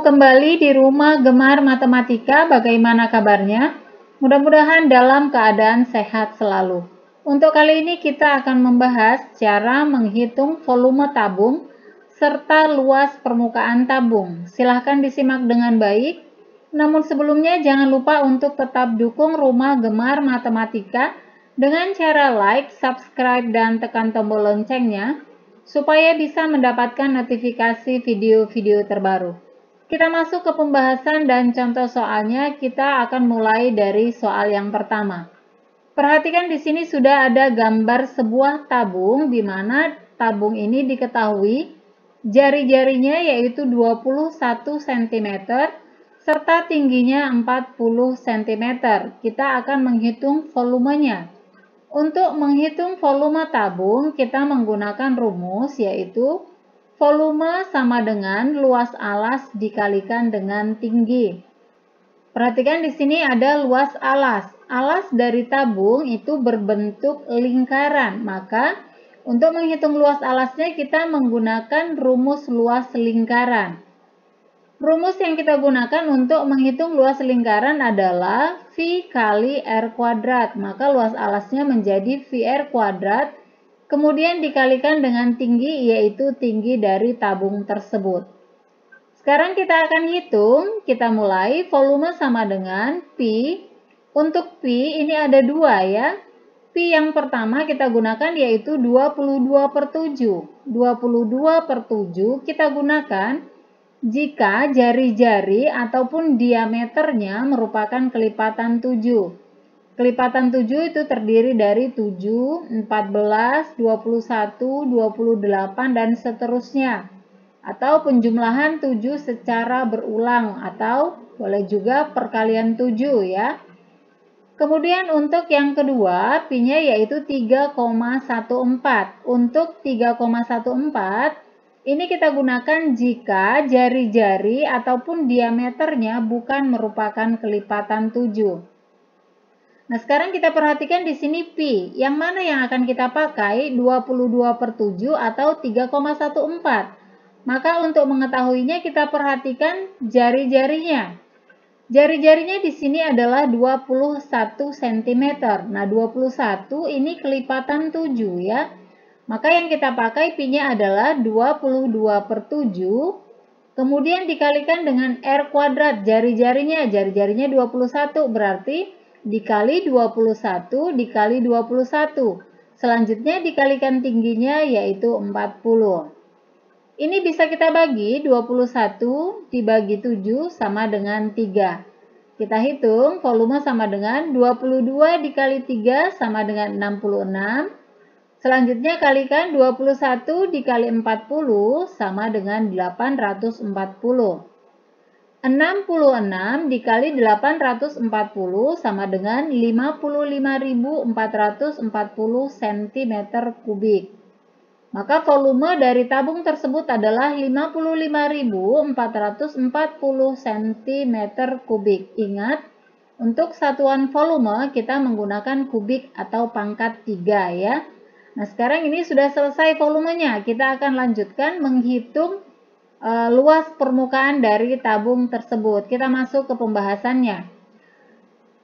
kembali di rumah Gemar Matematika. Bagaimana kabarnya? Mudah-mudahan dalam keadaan sehat selalu. Untuk kali ini kita akan membahas cara menghitung volume tabung serta luas permukaan tabung. Silahkan disimak dengan baik. Namun sebelumnya jangan lupa untuk tetap dukung rumah Gemar Matematika dengan cara like, subscribe, dan tekan tombol loncengnya supaya bisa mendapatkan notifikasi video-video terbaru. Kita masuk ke pembahasan dan contoh soalnya, kita akan mulai dari soal yang pertama. Perhatikan di sini sudah ada gambar sebuah tabung di mana tabung ini diketahui jari-jarinya yaitu 21 cm serta tingginya 40 cm. Kita akan menghitung volumenya. Untuk menghitung volume tabung, kita menggunakan rumus yaitu Volume sama dengan luas alas dikalikan dengan tinggi. Perhatikan di sini ada luas alas. Alas dari tabung itu berbentuk lingkaran. Maka untuk menghitung luas alasnya kita menggunakan rumus luas lingkaran. Rumus yang kita gunakan untuk menghitung luas lingkaran adalah V kali R kuadrat. Maka luas alasnya menjadi VR kuadrat kemudian dikalikan dengan tinggi yaitu tinggi dari tabung tersebut. Sekarang kita akan hitung, kita mulai volume sama dengan P. Untuk P ini ada dua ya. P yang pertama kita gunakan yaitu 22 per 7. 22 per 7 kita gunakan jika jari-jari ataupun diameternya merupakan kelipatan 7. Kelipatan 7 itu terdiri dari 7, 14, 21, 28, dan seterusnya. Atau penjumlahan 7 secara berulang atau boleh juga perkalian 7 ya. Kemudian untuk yang kedua, Pi-nya yaitu 3,14. Untuk 3,14, ini kita gunakan jika jari-jari ataupun diameternya bukan merupakan kelipatan 7. Nah, sekarang kita perhatikan di sini Pi. Yang mana yang akan kita pakai? 22 per 7 atau 3,14. Maka untuk mengetahuinya kita perhatikan jari-jarinya. Jari-jarinya di sini adalah 21 cm. Nah, 21 ini kelipatan 7 ya. Maka yang kita pakai Pi-nya adalah 22 per 7. Kemudian dikalikan dengan R kuadrat jari-jarinya. Jari-jarinya 21 berarti dikali 21 dikali 21. Selanjutnya dikalikan tingginya yaitu 40. Ini bisa kita bagi 21 dibagi 7 sama dengan 3. Kita hitung volume sama dengan 22 dikali 3 sama dengan 66. Selanjutnya kalikan 21 dikali 40 sama dengan 840. 66 dikali 840 sama dengan 55.440 cm kubik. Maka volume dari tabung tersebut adalah 55.440 cm kubik. Ingat, untuk satuan volume kita menggunakan kubik atau pangkat 3 ya. Nah, sekarang ini sudah selesai volumenya. Kita akan lanjutkan menghitung uh, luas permukaan dari tabung tersebut. Kita masuk ke pembahasannya.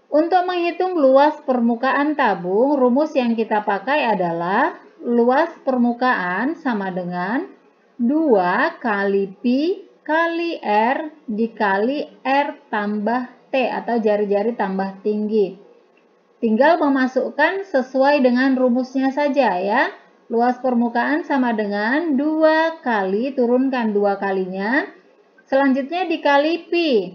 Untuk menghitung luas permukaan tabung, rumus yang kita pakai adalah luas permukaan sama dengan 2 kali Pi kali R dikali R tambah T atau jari-jari tambah tinggi. Tinggal memasukkan sesuai dengan rumusnya saja ya. Luas permukaan sama dengan 2 kali, turunkan 2 kalinya. Selanjutnya dikali Pi.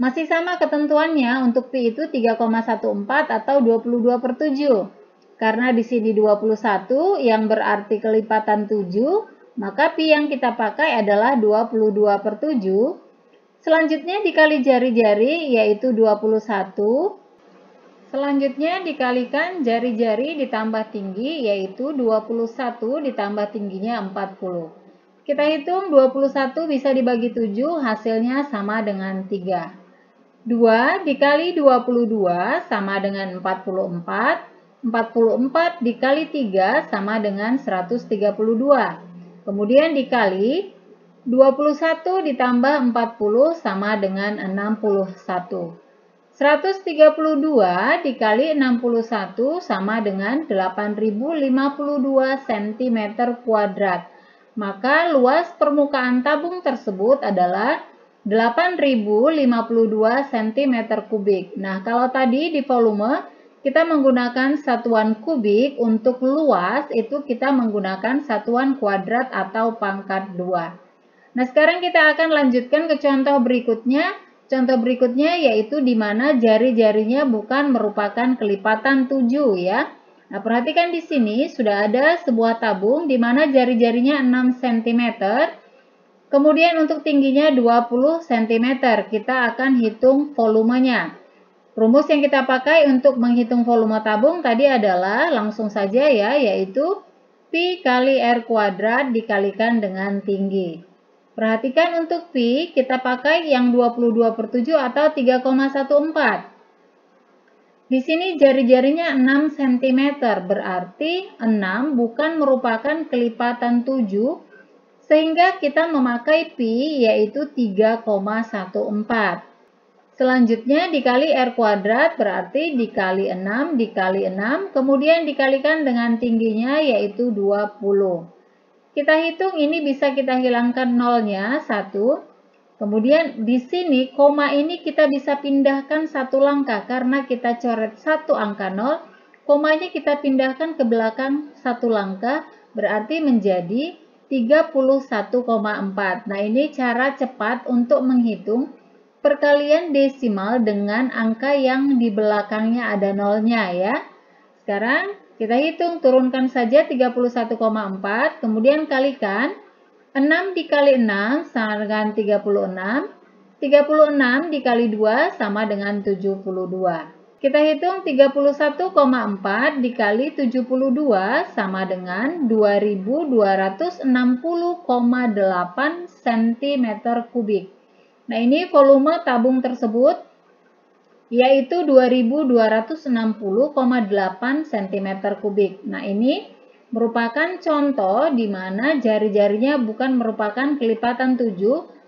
Masih sama ketentuannya, untuk Pi itu 3,14 atau 22 per 7. Karena di sini 21 yang berarti kelipatan 7, maka Pi yang kita pakai adalah 22 per 7. Selanjutnya dikali jari-jari yaitu 21 Selanjutnya dikalikan jari-jari ditambah tinggi yaitu 21 ditambah tingginya 40. Kita hitung 21 bisa dibagi 7 hasilnya sama dengan 3. 2 dikali 22 sama dengan 44. 44 dikali 3 sama dengan 132. Kemudian dikali 21 ditambah 40 sama dengan 61. 132 dikali 61 sama dengan 8052 cm kuadrat. Maka luas permukaan tabung tersebut adalah 8052 cm kubik. Nah, kalau tadi di volume kita menggunakan satuan kubik, untuk luas itu kita menggunakan satuan kuadrat atau pangkat 2. Nah, sekarang kita akan lanjutkan ke contoh berikutnya. Contoh berikutnya yaitu di mana jari-jarinya bukan merupakan kelipatan 7 ya. Nah, perhatikan di sini sudah ada sebuah tabung di mana jari-jarinya 6 cm. Kemudian untuk tingginya 20 cm, kita akan hitung volumenya. Rumus yang kita pakai untuk menghitung volume tabung tadi adalah langsung saja ya, yaitu Pi kali R kuadrat dikalikan dengan tinggi. Perhatikan untuk Pi, kita pakai yang 22 per 7 atau 3,14. Di sini jari-jarinya 6 cm, berarti 6 bukan merupakan kelipatan 7, sehingga kita memakai Pi yaitu 3,14. Selanjutnya dikali R kuadrat berarti dikali 6 dikali 6, kemudian dikalikan dengan tingginya yaitu 20. Kita hitung ini bisa kita hilangkan nolnya, satu. Kemudian di sini koma ini kita bisa pindahkan satu langkah karena kita coret satu angka nol. Komanya kita pindahkan ke belakang satu langkah berarti menjadi 31,4. Nah ini cara cepat untuk menghitung perkalian desimal dengan angka yang di belakangnya ada nolnya ya. Sekarang kita hitung, turunkan saja 31,4, kemudian kalikan 6 dikali 6 sama dengan 36, 36 dikali 2 sama dengan 72. Kita hitung 31,4 dikali 72 sama dengan 2260,8 cm kubik. Nah ini volume tabung tersebut yaitu 2260,8 cm kubik. Nah, ini merupakan contoh di mana jari-jarinya bukan merupakan kelipatan 7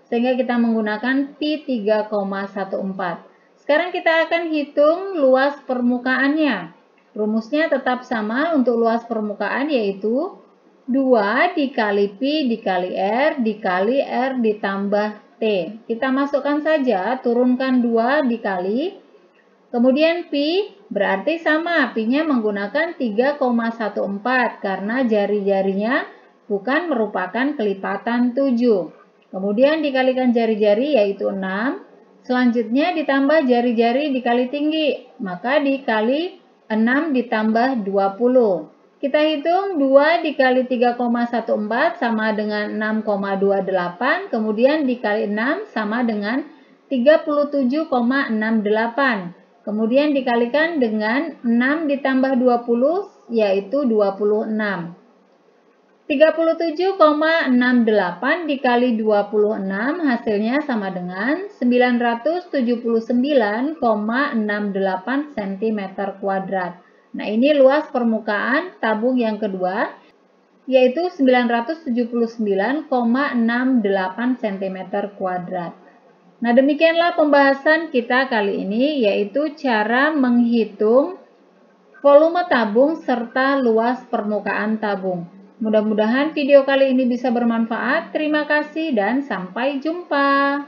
sehingga kita menggunakan pi 3,14. Sekarang kita akan hitung luas permukaannya. Rumusnya tetap sama untuk luas permukaan yaitu 2 dikali pi dikali r dikali r ditambah t. Kita masukkan saja, turunkan 2 dikali Kemudian pi berarti sama, pi-nya menggunakan 3,14 karena jari-jarinya bukan merupakan kelipatan 7. Kemudian dikalikan jari-jari yaitu 6. Selanjutnya ditambah jari-jari dikali tinggi, maka dikali 6 ditambah 20. Kita hitung 2 dikali 3,14 sama dengan 6,28, kemudian dikali 6 sama dengan 37,68. Kemudian dikalikan dengan 6 ditambah 20 yaitu 26. 37,68 dikali 26 hasilnya sama dengan 979,68 cm kuadrat. Nah ini luas permukaan tabung yang kedua yaitu 979,68 cm kuadrat. Nah, demikianlah pembahasan kita kali ini, yaitu cara menghitung volume tabung serta luas permukaan tabung. Mudah-mudahan video kali ini bisa bermanfaat. Terima kasih dan sampai jumpa.